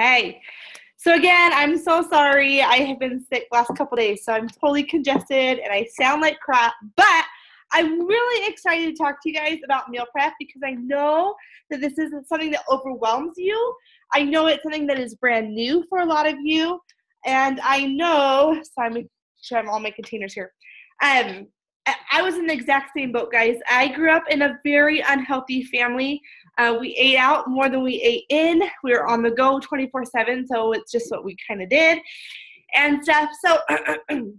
Okay. So again, I'm so sorry. I have been sick last couple days, so I'm totally congested and I sound like crap. But I'm really excited to talk to you guys about meal prep because I know that this isn't something that overwhelms you. I know it's something that is brand new for a lot of you, and I know. So I'm sure I have all my containers here. Um, I was in the exact same boat, guys. I grew up in a very unhealthy family. Uh, we ate out more than we ate in. We were on the go 24 7, so it's just what we kind of did and stuff. So,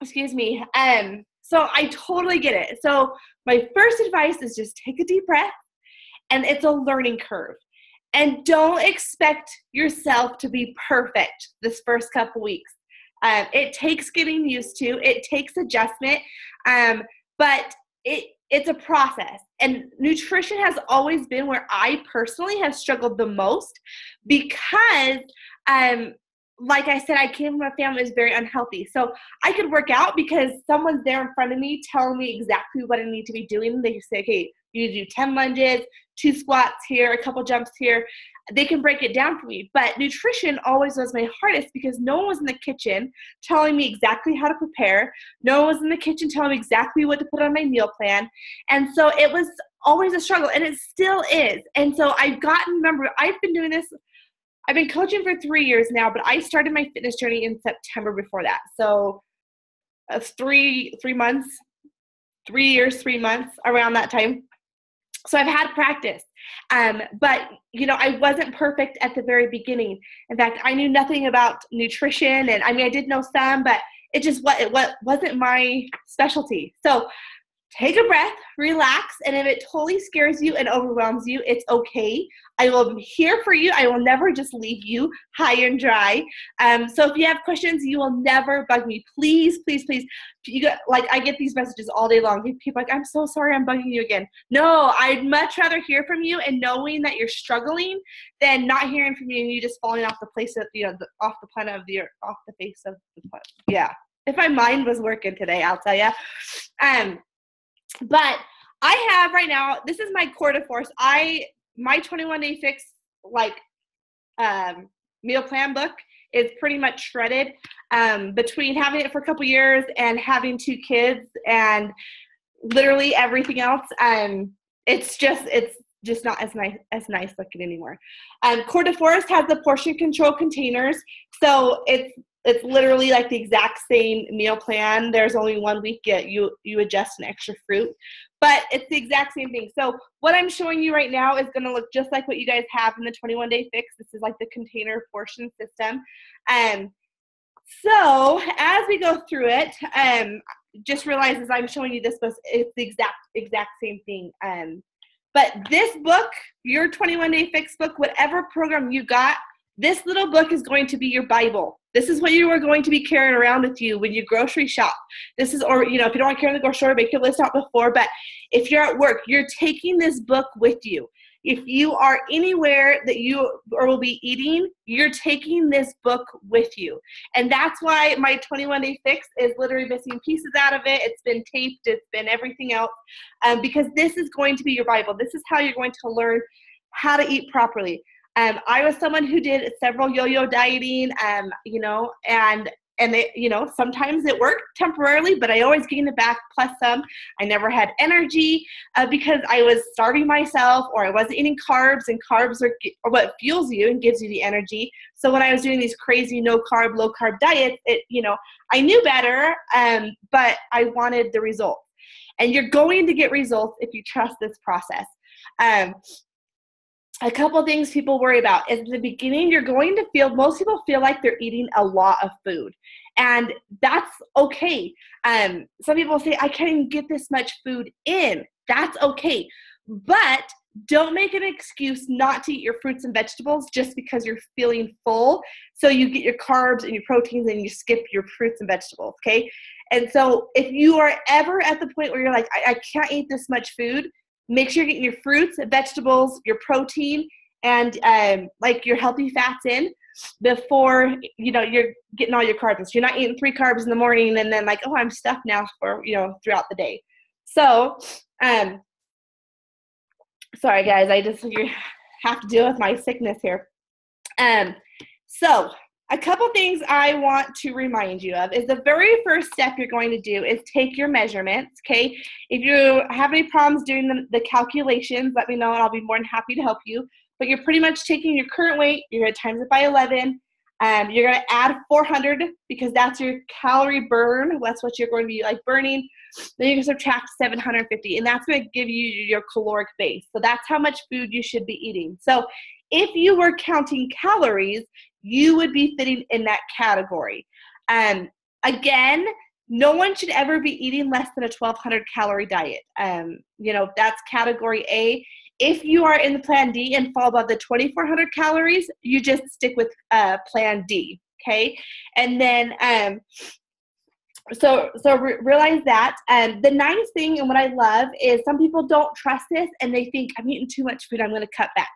excuse me. Um, so I totally get it. So, my first advice is just take a deep breath, and it's a learning curve. And don't expect yourself to be perfect this first couple weeks. Um, it takes getting used to. It takes adjustment, um, but it it's a process. And nutrition has always been where I personally have struggled the most because, um, like I said, I came from a family that's very unhealthy. So I could work out because someone's there in front of me telling me exactly what I need to be doing. They say, "Okay, you do 10 lunges, two squats here, a couple jumps here they can break it down for me. But nutrition always was my hardest because no one was in the kitchen telling me exactly how to prepare. No one was in the kitchen telling me exactly what to put on my meal plan. And so it was always a struggle, and it still is. And so I've gotten, remember, I've been doing this. I've been coaching for three years now, but I started my fitness journey in September before that. So it's three three months, three years, three months around that time. So I've had practice. Um, but you know, I wasn't perfect at the very beginning. In fact, I knew nothing about nutrition, and I mean, I did know some, but it just what it what wasn't my specialty. So take a breath, relax, and if it totally scares you and overwhelms you, it's okay. I will be here for you. I will never just leave you high and dry. Um, so if you have questions, you will never bug me. Please, please, please. You get like I get these messages all day long. People like, I'm so sorry, I'm bugging you again. No, I'd much rather hear from you and knowing that you're struggling than not hearing from you and you just falling off the place of you know the, off the planet of the earth, off the face of the planet. Yeah. If my mind was working today, I'll tell you. Um, but I have right now, this is my core de force. I my 21 day fix like um, meal plan book is pretty much shredded um, between having it for a couple years and having two kids and literally everything else. Um, it's just it's just not as nice as nice looking anymore. Um, Core de Force has the portion control containers, so it's it's literally like the exact same meal plan. There's only one week yet you you adjust an extra fruit, but it's the exact same thing. So what I'm showing you right now is going to look just like what you guys have in the 21 day fix. This is like the container portion system. Um, so as we go through it, um, just realize as I'm showing you this book, it's the exact exact same thing. Um, but this book, your 21 day fix book, whatever program you got, this little book is going to be your Bible. This is what you are going to be carrying around with you when you grocery shop. This is, or, you know, if you don't want to carry the grocery store, make your list out before. But if you're at work, you're taking this book with you. If you are anywhere that you or will be eating, you're taking this book with you. And that's why my 21 day fix is literally missing pieces out of it. It's been taped, it's been everything else, um, because this is going to be your Bible. This is how you're going to learn how to eat properly. Um, I was someone who did several yo-yo dieting, um, you know, and and they, you know, sometimes it worked temporarily, but I always gained it back plus some. I never had energy uh, because I was starving myself or I wasn't eating carbs, and carbs are, are what fuels you and gives you the energy. So when I was doing these crazy no carb, low carb diets, it, you know, I knew better, um, but I wanted the results. And you're going to get results if you trust this process. Um, a couple things people worry about. In the beginning you're going to feel most people feel like they're eating a lot of food and that's okay. Um, some people say i can't even get this much food in. That's okay. But don't make an excuse not to eat your fruits and vegetables just because you're feeling full. So you get your carbs and your proteins and you skip your fruits and vegetables okay? And so if you are ever at the point where you're like I, I can't eat this much food make sure you're getting your fruits, vegetables, your protein, and um, like your healthy fats in before you know you're getting all your carbs. So you're not eating three carbs in the morning and then like, oh, I'm stuffed now for you know throughout the day. So, um, sorry guys, I just you have to deal with my sickness here. Um, so a couple things I want to remind you of is the very first step you're going to do is take your measurements. Okay, if you have any problems doing the, the calculations, let me know and I'll be more than happy to help you. But you're pretty much taking your current weight, you're to times it by 11. Um, you're to add 400 because that's your calorie burn. That's what you're going to be like burning. Then you can subtract 750, and that's to give you your caloric base. So that's how much food you should be eating. So if you were counting calories, you would be fitting in that category. Um, again, no one should ever be eating less than a 1200 calorie diet. Um, you know, that's category A. If you are in the plan D and fall above the 2400 calories, you just stick with uh, plan D. Okay. And then, um, so so re- realize that and um, the nice thing and what i love is some people don't trust this and they think i'm eating too much food i'm going to cut back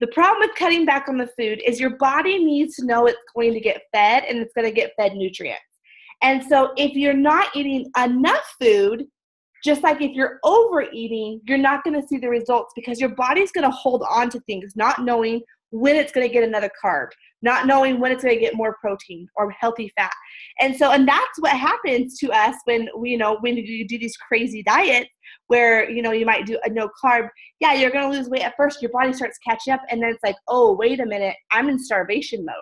the problem with cutting back on the food is your body needs to know it's going to get fed and it's going to get fed nutrients. And so if you're not eating enough food, just like if you're overeating, you're not going to see the results because your body's going to hold on to things, not knowing when it's going to get another carb, not knowing when it's going to get more protein or healthy fat. And so, and that's what happens to us when we, you know, when you do these crazy diets where, you know, you might do a no carb. Yeah, you're going to lose weight at first. Your body starts catching up. And then it's like, oh, wait a minute, I'm in starvation mode.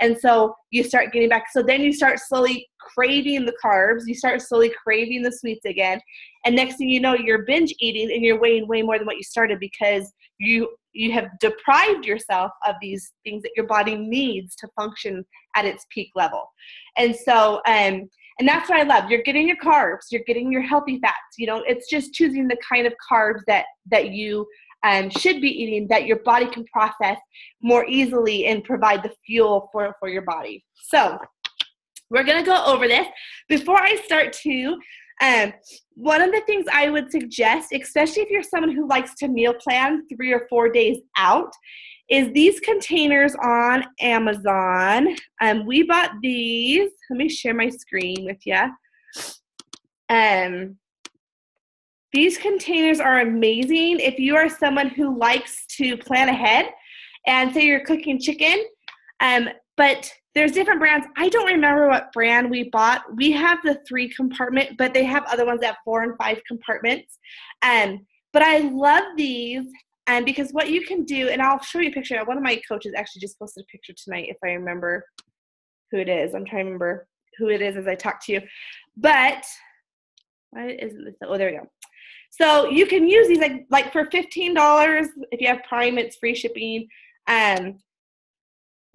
And so you start getting back. So then you start slowly craving the carbs. You start slowly craving the sweets again. And next thing you know, you're binge eating and you're weighing way more than what you started because you you have deprived yourself of these things that your body needs to function at its peak level. And so um and that's what i love. You're getting your carbs. You're getting your healthy fats you know? It's just choosing the kind of carbs that that you um, should be eating that your body can process more easily and provide the fuel for for your body. So we're going to go over this. Before i start to um, one of the things I would suggest, especially if you're someone who likes to meal plan three or four days out, is these containers on Amazon. Um, we bought these. Let me share my screen with you. Um, these containers are amazing if you are someone who likes to plan ahead and say you're cooking chicken. Um, but there's different brands. I don't remember what brand we bought. We have the three compartment, but they have other ones that four and five compartments. Um, but I love these and um, because what you can do, and I'll show you a picture. One of my coaches actually just posted a picture tonight, if I remember who it is. I'm trying to remember who it is as I talk to you. But why isn't this? Oh, there we go. So you can use these like like for fifteen dollars if you have Prime, it's free shipping. Um,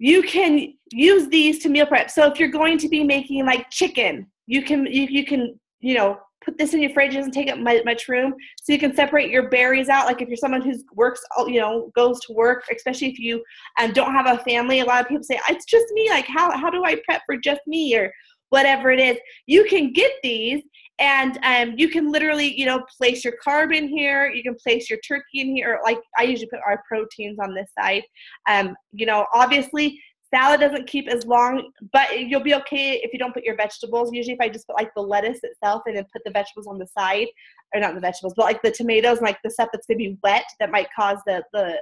you can use these to meal prep. So if you're going to be making like chicken, you can you, you can you know put this in your fridge. It doesn't take up much room, so you can separate your berries out. Like if you're someone who works, you know, goes to work, especially if you um, don't have a family. A lot of people say it's just me. Like how how do I prep for just me or whatever it is? You can get these and um, you can literally you know place your carb in here you can place your turkey in here like i usually put our proteins on this side. Um, you know obviously salad doesn't keep as long but you'll be okay if you don't put your vegetables. Usually if i just put like the lettuce itself and then put the vegetables on the side or not the vegetables but like the tomatoes and like the stuff that's going to be wet that might cause the the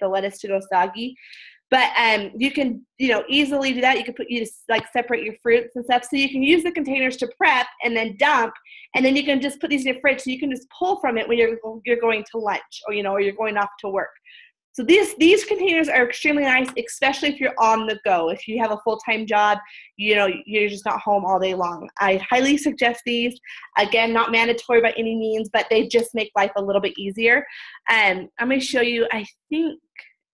the lettuce to go soggy but um, you can you know easily do that. You can put you just like separate your fruits and stuff. So you can use the containers to prep and then dump and then you can just put these in your fridge so you can just pull from it when you're you're going to lunch or you know or you're going off to work. So these these containers are extremely nice especially if you're on the go. If you have a full-time job you know you're just not home all day long. I highly suggest these. Again not mandatory by any means but they just make life a little bit easier. And um, i'm going to show you i think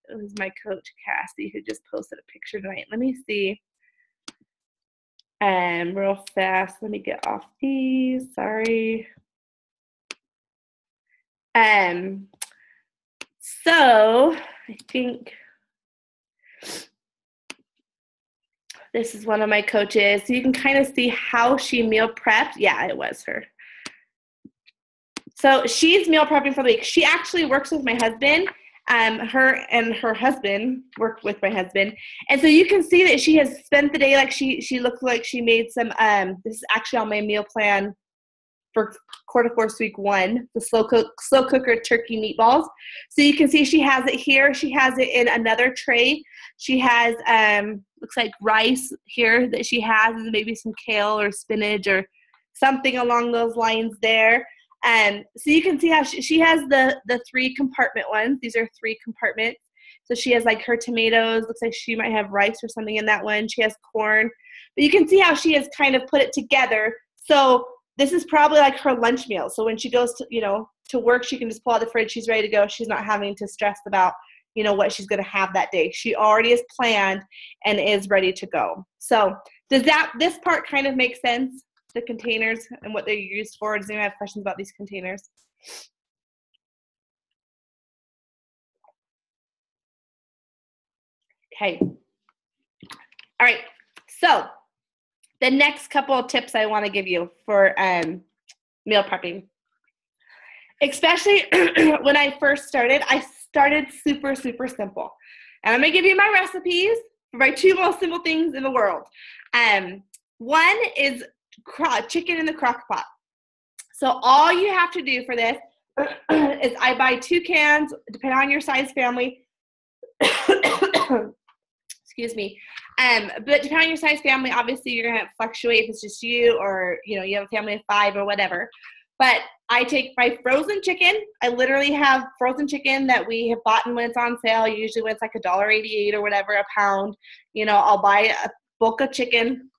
it was my coach Cassie who just posted a picture tonight. Let me see. Um, real fast. Let me get off these. Sorry. Um. So I think this is one of my coaches. So you can kind of see how she meal prepped. Yeah, it was her. So she's meal prepping for the week. She actually works with my husband um, her and her husband work with my husband, and so you can see that she has spent the day like she she looked like she made some. Um, this is actually on my meal plan for Core de Force week one, the slow cook slow cooker turkey meatballs. So you can see she has it here. She has it in another tray. She has um looks like rice here that she has, and maybe some kale or spinach or something along those lines there. Um, so you can see how she, she has the the three compartment ones. These are three compartments. So she has like her tomatoes. Looks like she might have rice or something in that one. She has corn, but you can see how she has kind of put it together. So this is probably like her lunch meal. So when she goes to you know to work, she can just pull out the fridge. She's ready to go. She's not having to stress about you know what she's going to have that day. She already is planned and is ready to go. So does that this part kind of make sense? The containers and what they're used for. Does anyone have questions about these containers? Okay. All right. So the next couple of tips I want to give you for um, meal prepping. Especially when I first started, I started super, super simple. And I'm going to give you my recipes for my two most simple things in the world. Um, one is chicken in the crock pot. So all you have to do for this is I buy two cans, depending on your size family. Excuse me. Um, but depending on your size family, obviously you're gonna fluctuate if it's just you or you know you have a family of five or whatever. But I take my frozen chicken. I literally have frozen chicken that we have bought when it's on sale. Usually when it's like a dollar eighty-eight or whatever a pound. You know, I'll buy a bulk of chicken.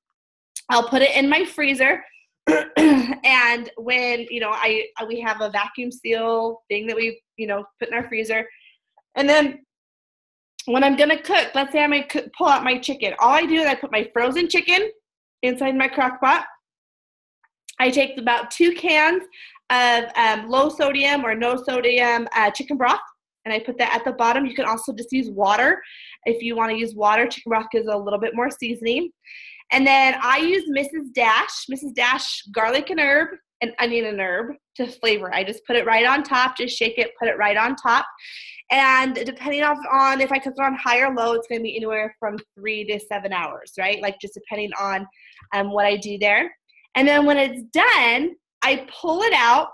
I'll put it in my freezer. and when you know I we have a vacuum seal thing that we you know put in our freezer, and then when I'm gonna cook, let's say I'm gonna cook, pull out my chicken. All I do is I put my frozen chicken inside my crock pot. I take about two cans of um, low sodium or no sodium uh, chicken broth and I put that at the bottom. You can also just use water if you want to use water. Chicken broth gives a little bit more seasoning. And then I use Mrs. Dash, Mrs. Dash garlic and herb and onion and herb to flavor. I just put it right on top, just shake it, put it right on top. And depending off on if I cook it on high or low, it's to be anywhere from three to seven hours, right? Like just depending on um, what I do there. And then when it's done, I pull it out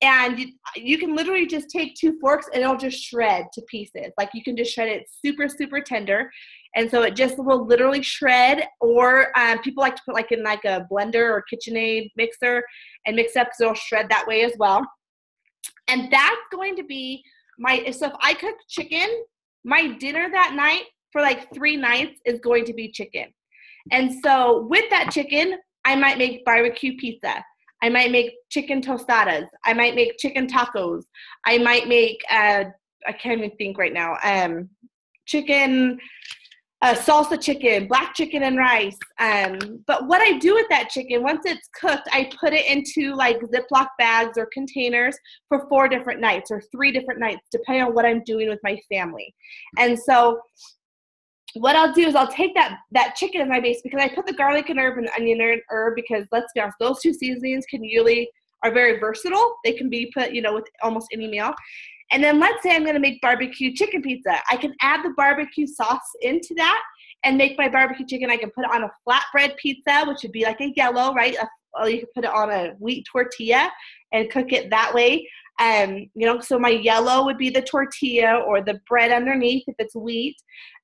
and you, you, can literally just take two forks and it'll just shred to pieces. Like you can just shred it super, super tender. And so it just will literally shred or um, people like to put like in like a blender or KitchenAid mixer and mix up because it'll shred that way as well. And that's going to be my so if I cook chicken, my dinner that night for like three nights is going to be chicken. And so with that chicken, I might make barbecue pizza. I might make chicken tostadas. I might make chicken tacos. I might make uh, I can't even think right now. Um, chicken uh, salsa chicken, black chicken and rice. Um, but what I do with that chicken, once it's cooked, I put it into like Ziploc bags or containers for four different nights or three different nights, depending on what I'm doing with my family. And so what I'll do is I'll take that that chicken as my base because I put the garlic and herb and onion and herb because let's be honest, those two seasonings can really are very versatile. They can be put, you know, with almost any meal. And then let's say I'm going to make barbecue chicken pizza. I can add the barbecue sauce into that and make my barbecue chicken. I can put it on a flatbread pizza, which would be like a yellow, right? Or you can put it on a wheat tortilla and cook it that way. Um, you know, so my yellow would be the tortilla or the bread underneath if it's wheat.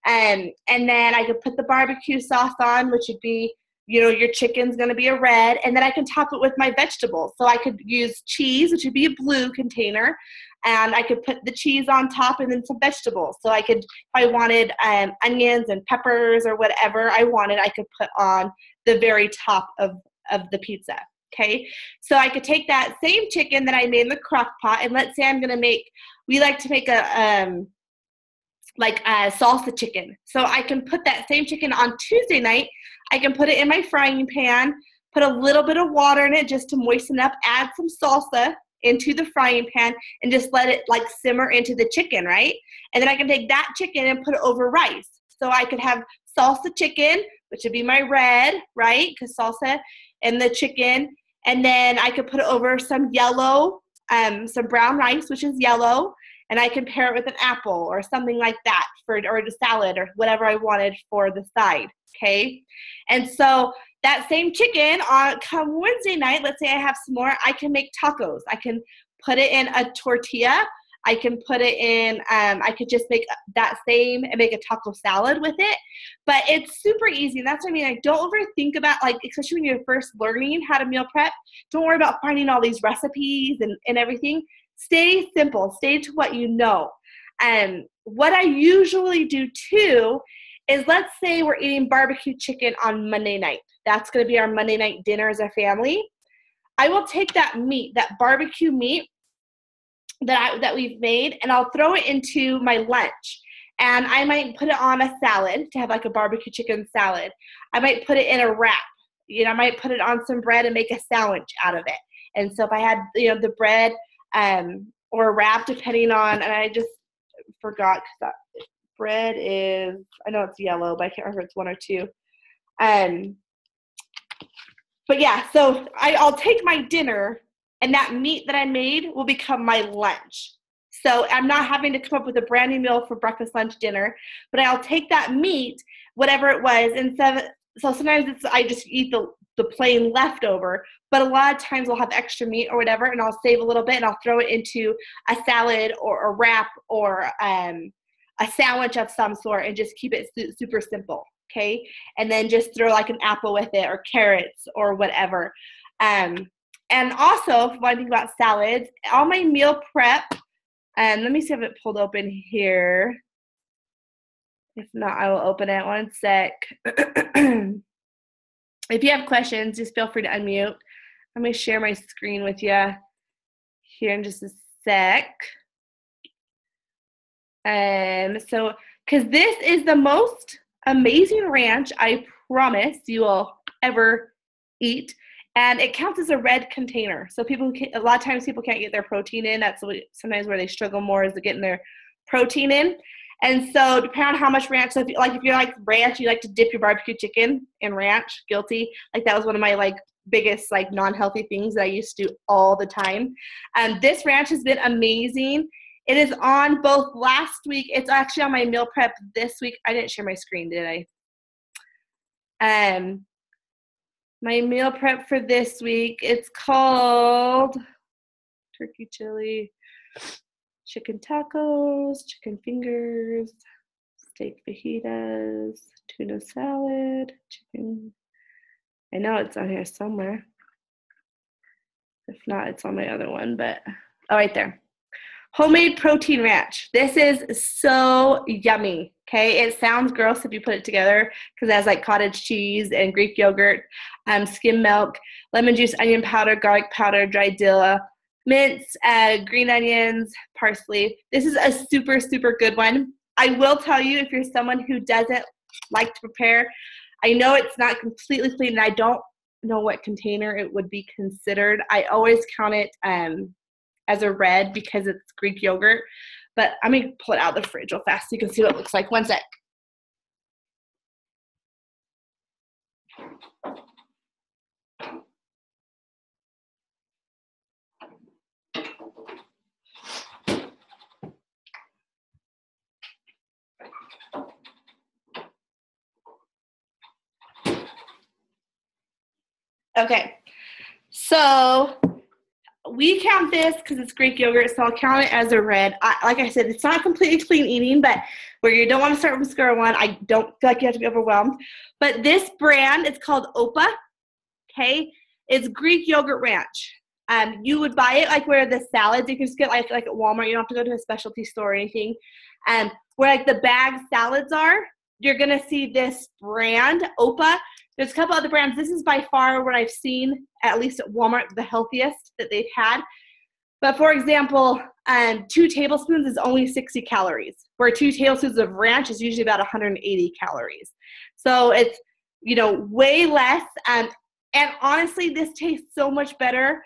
Um, and then I could put the barbecue sauce on, which would be you know, your chicken's gonna be a red, and then I can top it with my vegetables. So I could use cheese, which would be a blue container, and I could put the cheese on top and then some vegetables. So I could, if I wanted um, onions and peppers or whatever I wanted, I could put on the very top of, of the pizza. Okay, so I could take that same chicken that I made in the crock pot, and let's say I'm gonna make, we like to make a, um, like a salsa chicken. So I can put that same chicken on Tuesday night I can put it in my frying pan, put a little bit of water in it just to moisten up, add some salsa into the frying pan and just let it like simmer into the chicken, right? And then I can take that chicken and put it over rice. So I could have salsa chicken, which would be my red, right? Because salsa and the chicken. And then I could put it over some yellow, um, some brown rice, which is yellow. And I can pair it with an apple or something like that for or a salad or whatever I wanted for the side okay? And so that same chicken on come Wednesday night, let's say I have some more, I can make tacos. I can put it in a tortilla. I can put it in, um, I could just make that same and make a taco salad with it. But it's super easy. And that's what I mean. I don't overthink about, like, especially when you're first learning how to meal prep, don't worry about finding all these recipes and, and everything. Stay simple, stay to what you know. And um, what I usually do too is let's say we're eating barbecue chicken on Monday night. That's going to be our Monday night dinner as a family. I will take that meat, that barbecue meat that I, that we've made, and I'll throw it into my lunch. And I might put it on a salad to have like a barbecue chicken salad. I might put it in a wrap. You know, I might put it on some bread and make a sandwich out of it. And so if I had you know the bread um, or a wrap, depending on, and I just forgot because that bread is I know it's yellow, but I can't remember if it's one or two. Um, but yeah, so I, I'll take my dinner and that meat that I made will become my lunch. So I'm not having to come up with a brand new meal for breakfast, lunch, dinner, but I'll take that meat, whatever it was, and so, so sometimes it's I just eat the the plain leftover, but a lot of times I'll have extra meat or whatever, and I'll save a little bit and I'll throw it into a salad or a wrap or um, a sandwich of some sort and just keep it su- super simple okay? And then just throw like an apple with it or carrots or whatever. Um, and also if I think about salads all my meal prep and let me see if it pulled open here. If not i will open it. One sec. If you have questions just feel free to unmute. Let me share my screen with you here in just a sec. Um so because this is the most amazing ranch I promise you will ever eat. And it counts as a red container. So people, can, a lot of times people can't get their protein in. That's sometimes where they struggle more is getting their protein in. And so depending on how much ranch, so if you, like if you like ranch, you like to dip your barbecue chicken in ranch, guilty. Like that was one of my like biggest like non-healthy things that I used to do all the time. And this ranch has been amazing. It is on both last week. It's actually on my meal prep this week. I didn't share my screen, did I? Um, my meal prep for this week. It's called turkey chili, chicken tacos, chicken fingers, steak fajitas, tuna salad, chicken. I know it's on here somewhere. If not, it's on my other one, but oh, right there homemade protein ranch. This is so yummy. Okay, it sounds gross if you put it together because it has like cottage cheese and Greek yogurt, um, skim milk, lemon juice, onion powder, garlic powder, dried dill, mince, uh, green onions, parsley. This is a super, super good one. I will tell you if you're someone who doesn't like to prepare, I know it's not completely clean and I don't know what container it would be considered. I always count it um, as a red because it's Greek yogurt. But I'm gonna pull it out of the fridge real fast so you can see what it looks like. One sec. Okay, so we count this because it's Greek yogurt, so I'll count it as a red. I, like I said, it's not completely clean eating, but where you don't want to start from square one, I don't feel like you have to be overwhelmed. But this brand, it's called Opa. Okay, it's Greek yogurt ranch. Um, you would buy it like where the salads you can just get like like at Walmart. You don't have to go to a specialty store or anything. And um, where like the bag salads are, you're gonna see this brand Opa. There's a couple other brands. This is by far what I've seen, at least at Walmart, the healthiest that they've had. But for example, um, two tablespoons is only 60 calories, where two tablespoons of ranch is usually about 180 calories. So it's, you know, way less. Um, and honestly, this tastes so much better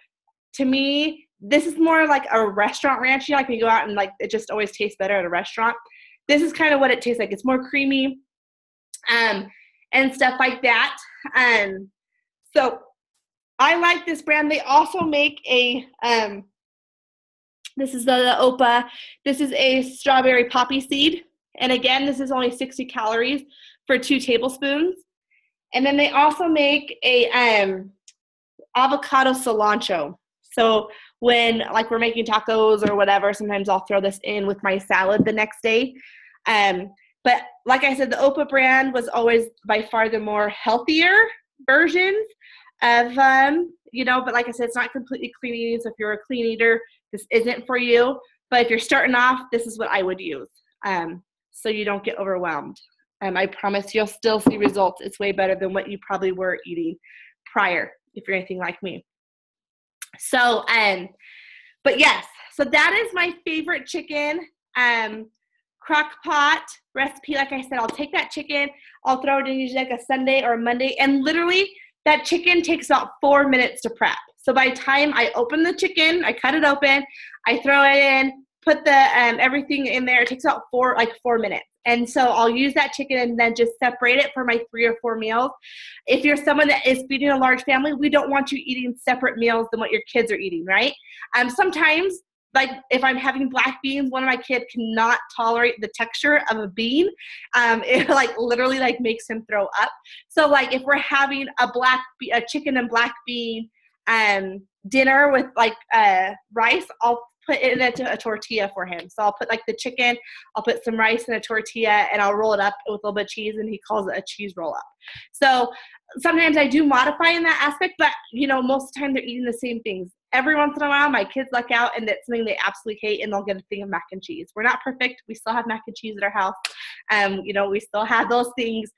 to me. This is more like a restaurant ranch. You know, like you go out and like it just always tastes better at a restaurant. This is kind of what it tastes like. It's more creamy. Um, and stuff like that. Um, so I like this brand. They also make a um, this is the, the Opa. This is a strawberry poppy seed, and again, this is only 60 calories for two tablespoons. And then they also make a um, avocado cilantro. So when like we're making tacos or whatever, sometimes I'll throw this in with my salad the next day. Um, but like I said, the Opa brand was always by far the more healthier versions of um, you know, but like I said, it's not completely clean eating. So if you're a clean eater, this isn't for you. But if you're starting off, this is what I would use. Um, so you don't get overwhelmed. Um, I promise you'll still see results. It's way better than what you probably were eating prior, if you're anything like me. So, um, but yes, so that is my favorite chicken um, crock pot recipe. Like I said, I'll take that chicken, I'll throw it in usually like a Sunday or a Monday, and literally that chicken takes about four minutes to prep. So by time I open the chicken, I cut it open, I throw it in, put the um, everything in there. It takes about four like four minutes. And so I'll use that chicken and then just separate it for my three or four meals. If you're someone that is feeding a large family, we don't want you eating separate meals than what your kids are eating, right? Um, sometimes like if I'm having black beans, one of my kids cannot tolerate the texture of a bean. Um, it like literally like makes him throw up. So like if we're having a black be- a chicken and black bean um, dinner with like uh, rice, I'll put it into a tortilla for him. So I'll put like the chicken, I'll put some rice in a tortilla, and I'll roll it up with a little bit of cheese, and he calls it a cheese roll up. So sometimes I do modify in that aspect, but you know, most of the time they're eating the same things. Every once in a while, my kids luck out and it's something they absolutely hate, and they'll get a thing of mac and cheese. We're not perfect. We still have mac and cheese at our house. Um, you know, we still have those things.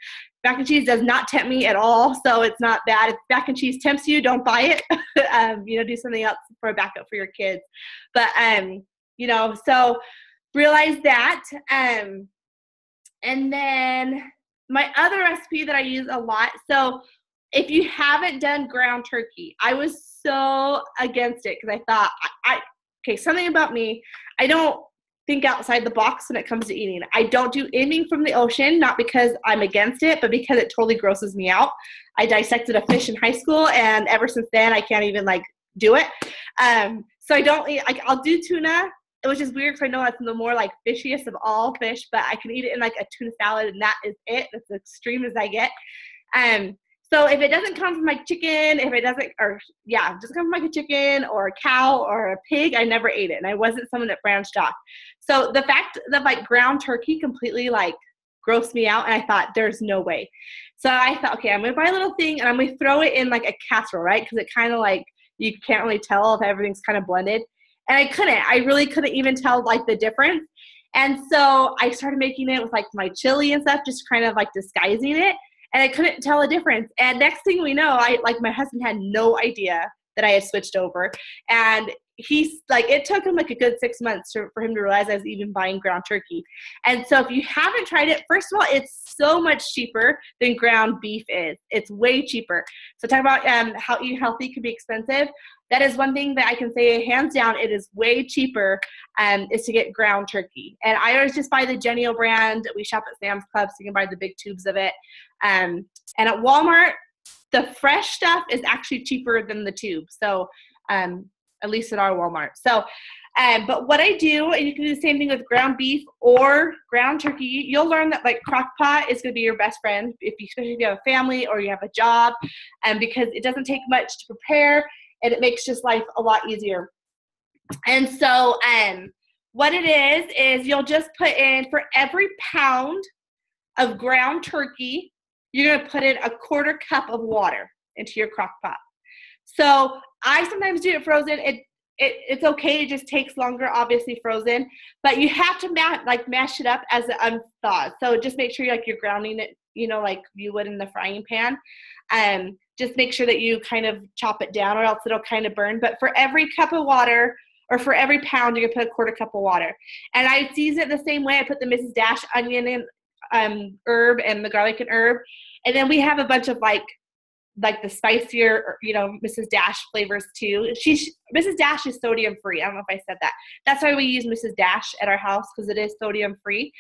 Mac and cheese does not tempt me at all, so it's not bad. If mac and cheese tempts you, don't buy it. um, you know, do something else for a backup for your kids. But um, you know, so realize that. Um, and then my other recipe that I use a lot. So if you haven't done ground turkey, I was so against it because I thought I, I okay something about me. I don't think outside the box when it comes to eating. I don't do anything from the ocean, not because I'm against it, but because it totally grosses me out. I dissected a fish in high school, and ever since then, I can't even like do it. Um, so I don't eat. Like I'll do tuna, which is weird because I know that's the more like fishiest of all fish, but I can eat it in like a tuna salad, and that is it. That's as extreme as I get. Um, so if it doesn't come from like chicken, if it doesn't, or yeah, just come from like a chicken or a cow or a pig, I never ate it, and I wasn't someone that branched off. So the fact that like ground turkey completely like grossed me out, and I thought there's no way. So I thought, okay, I'm gonna buy a little thing, and I'm gonna throw it in like a casserole, right? Because it kind of like you can't really tell if everything's kind of blended, and I couldn't. I really couldn't even tell like the difference. And so I started making it with like my chili and stuff, just kind of like disguising it and I couldn't tell a difference. And next thing we know, I like my husband had no idea that I had switched over, and he's like it took him like a good six months to, for him to realize I was even buying ground turkey. And so if you haven't tried it, first of all, it's so much cheaper than ground beef is. It's way cheaper. So talk about um, how eating healthy can be expensive that is one thing that I can say hands down. It is way cheaper um, is to get ground turkey. And I always just buy the Jennie-O brand. We shop at Sam's Club, so you can buy the big tubes of it. Um, and at Walmart, the fresh stuff is actually cheaper than the tube. So um, at least at our Walmart. So, um, but what I do, and you can do the same thing with ground beef or ground turkey. You'll learn that like crock pot is going to be your best friend, if you, especially if you have a family or you have a job, and um, because it doesn't take much to prepare and it makes just life a lot easier. And so, um, what it is is you'll just put in for every pound of ground turkey, you're gonna put in a quarter cup of water into your crock pot. So I sometimes do it frozen. It, it it's okay. It just takes longer, obviously frozen, but you have to ma- like mash it up as it unthawed. So just make sure like you're grounding it, you know, like you would in the frying pan. Um, just make sure that you kind of chop it down or else it'll kind of burn. But for every cup of water or for every pound, you can put a quarter cup of water. And I season it the same way. I put the Mrs. Dash onion and um, herb and the garlic and herb. And then we have a bunch of like like the spicier, you know, Mrs. Dash flavors too. She's Mrs. Dash is sodium free. I don't know if I said that. That's why we use Mrs. Dash at our house because it is sodium free.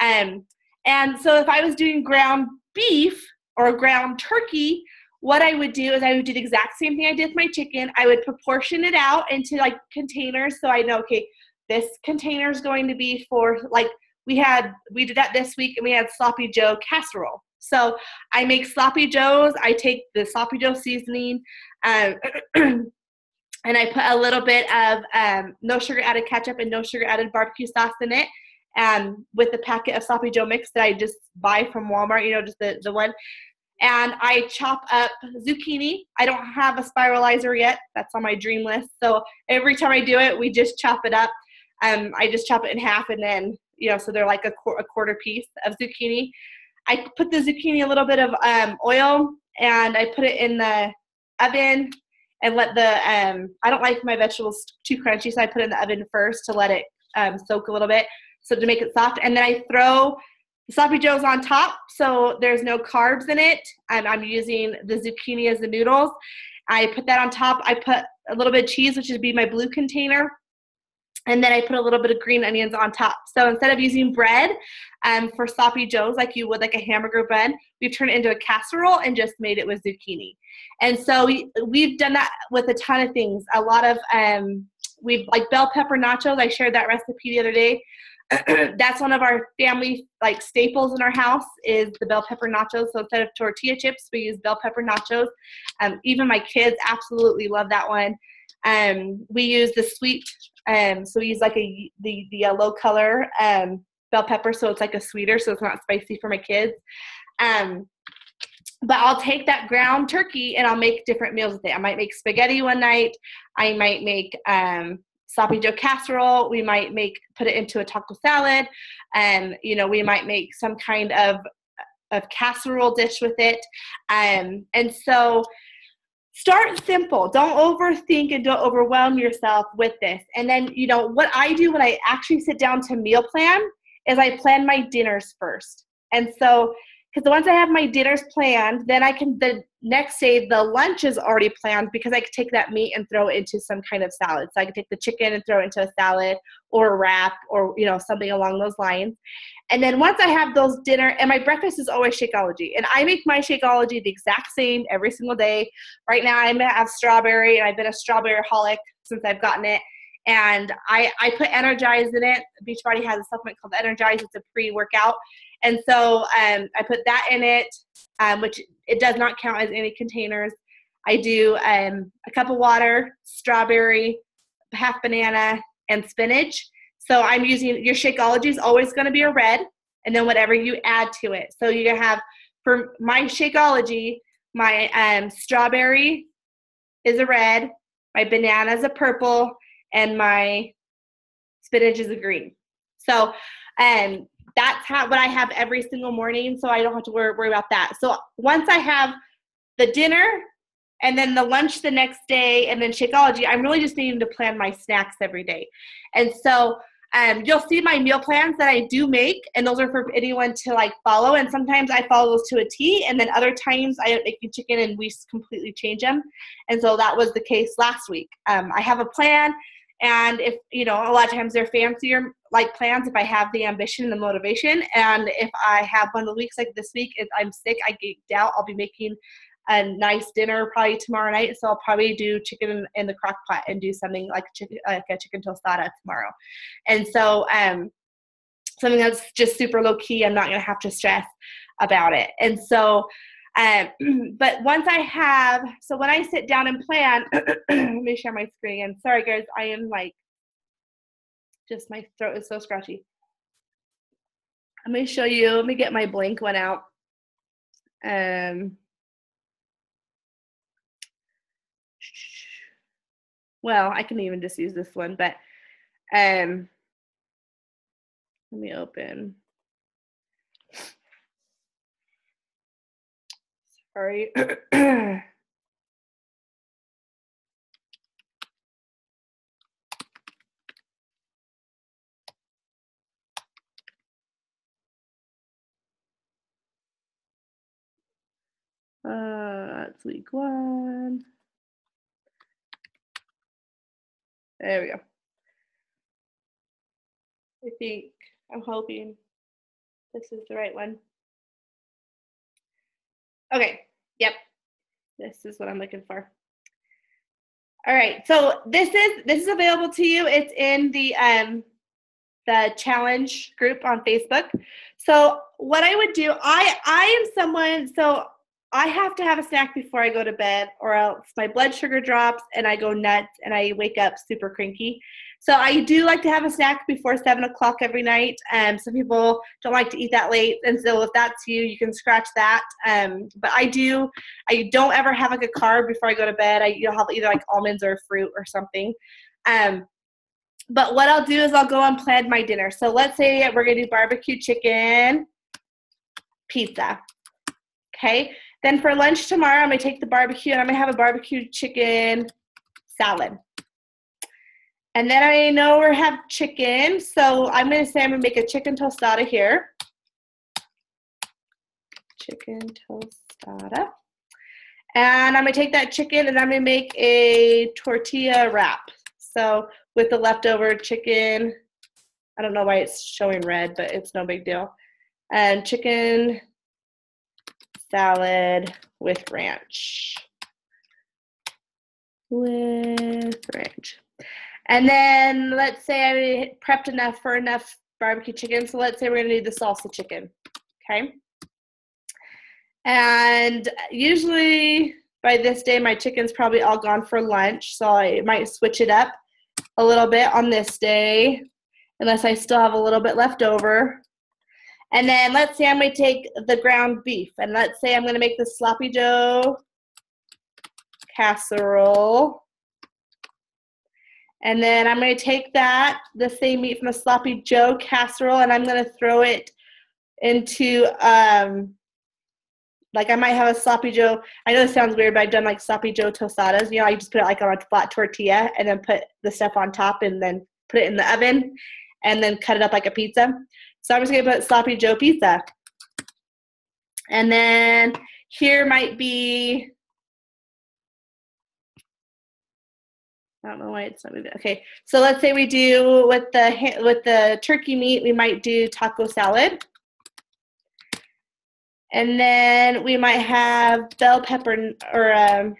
Um, and so if I was doing ground beef or ground turkey, what I would do is I would do the exact same thing I did with my chicken. I would proportion it out into like containers so I know, okay, this container is going to be for like we had we did that this week and we had sloppy joe casserole So I make sloppy joes. I take the sloppy joe seasoning, um, and I put a little bit of um, no sugar added ketchup and no sugar added barbecue sauce in it. Um, with the packet of sloppy joe mix that I just buy from Walmart, you know, just the, the one. And I chop up zucchini. I don't have a spiralizer yet. That's on my dream list. So every time I do it, we just chop it up. Um, I just chop it in half and then, you know, so they're like a, qu- a quarter piece of zucchini. I put the zucchini a little bit of um, oil and I put it in the oven and let the um, I don't like my vegetables too crunchy, so I put it in the oven first to let it um, soak a little bit, so to make it soft. And then I throw the sloppy joes on top, so there's no carbs in it. And I'm using the zucchini as the noodles. I put that on top. I put a little bit of cheese, which would be my blue container, and then I put a little bit of green onions on top. So instead of using bread um, for sloppy joes like you would like a hamburger bread, we've turned it into a casserole and just made it with zucchini. And so we, we've done that with a ton of things. A lot of um, we've like bell pepper nachos. I shared that recipe the other day. That's one of our family like staples in our house is the bell pepper nachos. So instead of tortilla chips, we use bell pepper nachos. Um, even my kids absolutely love that one. Um, we use the sweet, um, so we use like a the, the yellow color um, bell pepper, so it's like a sweeter, so it's not spicy for my kids. Um, but I'll take that ground turkey and I'll make different meals with it. I might make spaghetti one night. I might make um, sloppy joe casserole. We might make put it into a taco salad, and you know we might make some kind of of casserole dish with it. Um, and so start simple. Don't overthink and don't overwhelm yourself with this. And then you know what i do when i actually sit down to meal plan is i plan my dinners first. And so because once i have my dinners planned then i can the next day the lunch is already planned because i could take that meat and throw it into some kind of salad so i could take the chicken and throw it into a salad or a wrap or you know something along those lines and then once I have those dinner, and my breakfast is always Shakeology. And I make my Shakeology the exact same every single day. Right now I'm gonna have strawberry, and I've been a strawberry holic since I've gotten it. And I, I put Energize in it. Beachbody has a supplement called Energize. It's a pre-workout. And so um, I put that in it, um, which it does not count as any containers. I do um, a cup of water, strawberry, half banana, and spinach. So I'm using your Shakeology is always going to be a red, and then whatever you add to it. So you have for my Shakeology, my um, strawberry is a red, my banana is a purple, and my spinach is a green. So um, that's how, what I have every single morning, so I don't have to worry, worry about that. So once I have the dinner and then the lunch the next day and then Shakeology, I'm really just needing to plan my snacks every day. And so um, you'll see my meal plans that I do make, and those are for anyone to like follow. And sometimes I follow those to a T, and then other times I make the chicken and we completely change them. And so that was the case last week. Um, I have a plan, and if you know, a lot of times they're fancier like plans if I have the ambition and the motivation. And if I have one of the weeks like this week, if I'm sick, I geeked out, I'll be making a nice dinner probably tomorrow night. So I'll probably do chicken in the crock pot and do something like chicken, like a chicken tostada tomorrow. And so um, something that's just super low key. I'm not gonna have to stress about it. And so, um, but once I have, so when I sit down and plan, let me share my screen again. Sorry guys, I am like, just my throat is so scratchy. Let me show you. Let me get my blank one out. Um, well, I can even just use this one, but um, let me open. Sorry. Uh, it's week one. There we go. I think, I'm hoping this is the right one. Okay, yep. This is what I'm looking for. All right, so this is this is available to you. It's in the um the challenge group on Facebook. So what I would do, I I am someone so I have to have a snack before I go to bed, or else my blood sugar drops and I go nuts and I wake up super cranky. So I do like to have a snack before seven o'clock every night. Um, some people don't like to eat that late, and so if that's you, you can scratch that. Um, but I do. I don't ever have like a carb before I go to bed. I you'll have either like almonds or fruit or something. Um, but what I'll do is I'll go and plan my dinner. So let's say we're gonna do barbecue chicken, pizza. Okay. Then for lunch tomorrow, I'm gonna take the barbecue and I'm gonna have a barbecue chicken salad. And then I know we have chicken, so I'm gonna say I'm gonna make a chicken tostada here. Chicken tostada. And I'm gonna take that chicken and I'm gonna make a tortilla wrap. So with the leftover chicken, I don't know why it's showing red, but it's no big deal. And chicken salad with ranch. With ranch. And then let's say I prepped enough for enough barbecue chicken. So let's say we're gonna need the salsa chicken. Okay. And usually by this day, my chicken's probably all gone for lunch. So I might switch it up a little bit on this day, unless I still have a little bit left over. And then let's say I'm to take the ground beef, and let's say I'm to make the sloppy joe casserole. And then I'm going to take that, the same meat from the sloppy joe casserole, and I'm going to throw it into um, like I might have a sloppy joe. I know this sounds weird, but I've done like sloppy joe tostadas. You know, I just put it like on a flat tortilla and then put the stuff on top and then put it in the oven and then cut it up like a pizza. So I'm just gonna put sloppy joe pizza. And then here might be I don't know why it's not moving. Okay, so let's say we do with the with the turkey meat, we might do taco salad. And then we might have bell pepper, or um,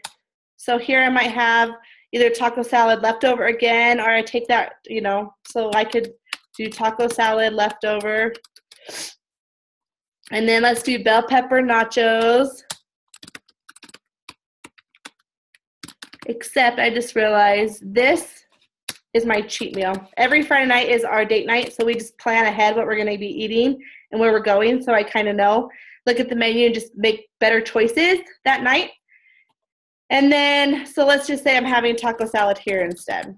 so here I might have either taco salad leftover again, or I take that, you know, so I could do taco salad leftover. And then let's do bell pepper nachos. Except I just realized this is my cheat meal. Every Friday night is our date night, so we just plan ahead what we're going to be eating and where we're going, so I kind of know look at the menu and just make better choices that night. And then, so let's just say I'm having taco salad here instead.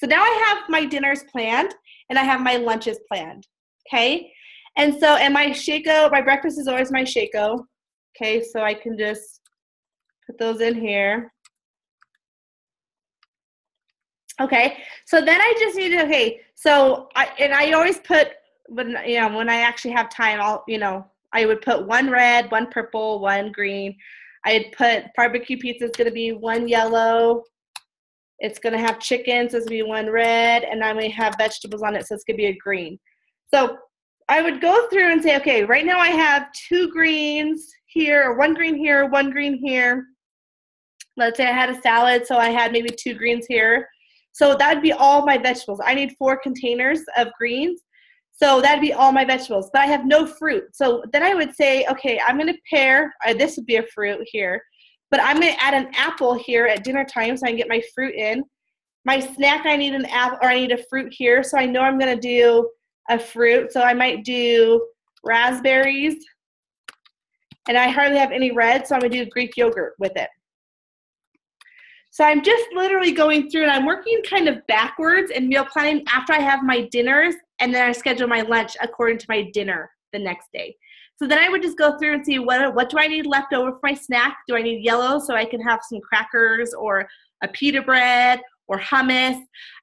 So now I have my dinners planned and I have my lunches planned. Okay. And so, and my shako, my breakfast is always my shako. Okay. So I can just put those in here. Okay. So then I just need to, okay. So I, and I always put, when, you know, when I actually have time, I'll, you know, I would put one red, one purple, one green. I'd put barbecue pizza is going to be one yellow. It's going to have chicken, so it's to be one red, and I'm to have vegetables on it, so it's to be a green. So I would go through and say, okay, right now I have two greens here, or one green here, one green here. Let's say I had a salad, so I had maybe two greens here. So that'd be all my vegetables. I need four containers of greens. So that'd be all my vegetables, but I have no fruit. So then I would say, okay, I'm going to pair, uh, this would be a fruit here, but I'm going to add an apple here at dinner time so I can get my fruit in. My snack, I need an apple, or I need a fruit here, so I know I'm going to do a fruit. So I might do raspberries, and I hardly have any red, so I'm going to do Greek yogurt with it. So I'm just literally going through and I'm working kind of backwards and meal planning after I have my dinners and then I schedule my lunch according to my dinner the next day. So then I would just go through and see what what do I need left over for my snack? Do I need yellow so I can have some crackers or a pita bread or hummus,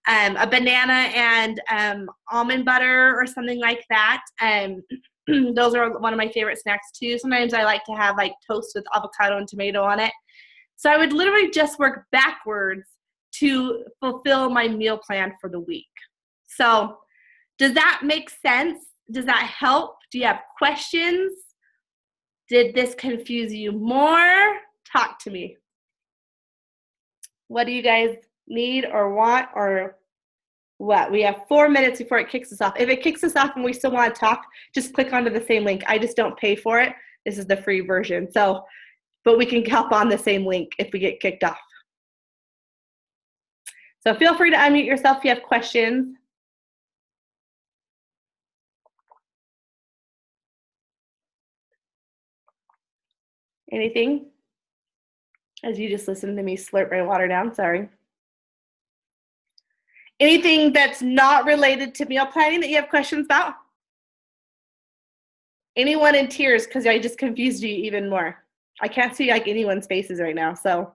um, a banana and um, almond butter or something like that. Um, those are one of my favorite snacks too. Sometimes I like to have like toast with avocado and tomato on it. So I would literally just work backwards to fulfill my meal plan for the week. So does that make sense? Does that help? Do you have questions? Did this confuse you more? Talk to me. What do you guys need or want or what we have four minutes before it kicks us off. If it kicks us off and we still want to talk, just click onto the same link. I just don't pay for it. This is the free version. So, but we can hop on the same link if we get kicked off. So feel free to unmute yourself if you have questions. Anything? As you just listened to me slurp my water down, sorry. Anything that's not related to meal planning that you have questions about? Anyone in tears because I just confused you even more. I can't see like anyone's faces right now, so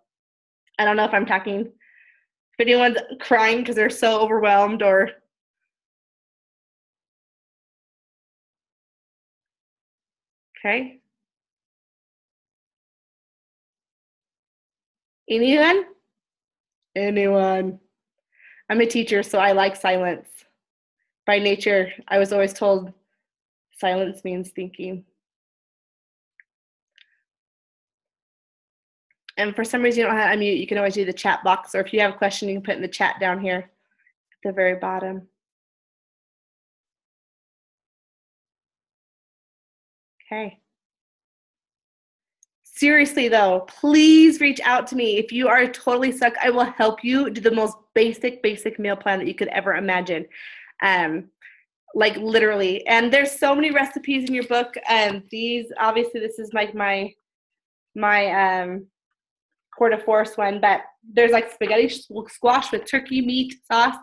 I don't know if I'm talking. If anyone's crying because they're so overwhelmed or okay. Anyone? Anyone? I'm a teacher, so I like silence. By nature, I was always told silence means thinking. And for some reason you don't have to unmute, you can always do the chat box, or if you have a question, you can put in the chat down here at the very bottom. Okay. Seriously though please reach out to me. If you are totally stuck i will help you do the most basic basic meal plan that you could ever imagine. Um like literally. And there's so many recipes in your book and these obviously this is like my my um Core de Force one, but there's like spaghetti squash with turkey meat sauce.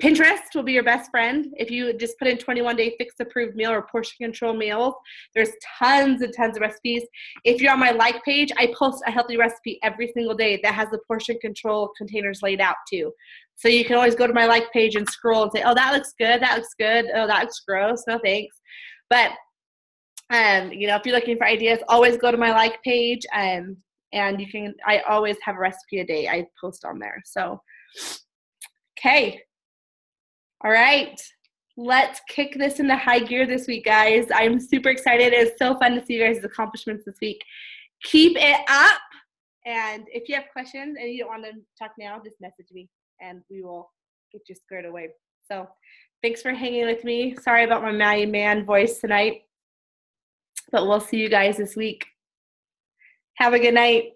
Pinterest will be your best friend if you just put in 21 Day Fix approved meal or portion control meals. There's tons and tons of recipes. If you're on my like page, I post a healthy recipe every single day that has the portion control containers laid out too. So you can always go to my like page and scroll and say, oh, that looks good, that looks good, oh, that looks gross, no thanks. But um, you know, if you're looking for ideas, always go to my like page. Um, and you can i always have a recipe a day i post on there. So okay. All right. Let's kick this into high gear this week guys. I'm super excited. It's so fun to see you guys accomplishments this week. Keep it up. And if you have questions and you don't want to talk now just message me and we will get you squared away. So thanks for hanging with me. Sorry about my man voice tonight but we'll see you guys this week have a good night.